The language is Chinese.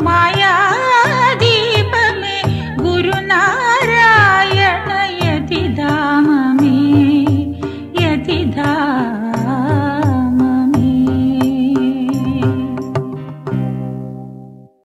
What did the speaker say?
妈呀